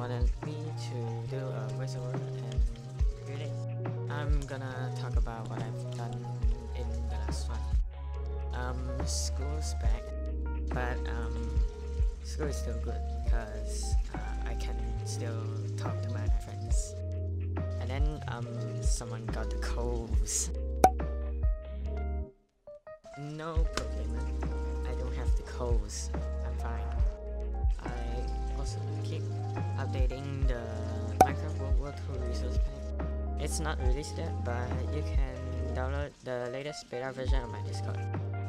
wanted me to do a voiceover and read it. I'm gonna talk about what I've done in the last one. Um, school's back, but um, school is still good because uh, I can still talk to my friends. And then um, someone got the colds. No problem. I don't have the colds. I'm fine. Also keep updating the Minecraft World War resource pack. It's not released yet, but you can download the latest beta version on my Discord.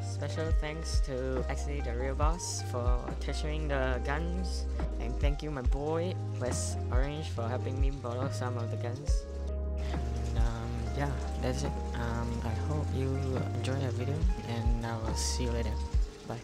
Special thanks to actually the real boss for teaching the guns, and thank you my boy West Orange for helping me borrow some of the guns. And um, yeah, that's it. Um, I hope you enjoy the video, and I will see you later. Bye.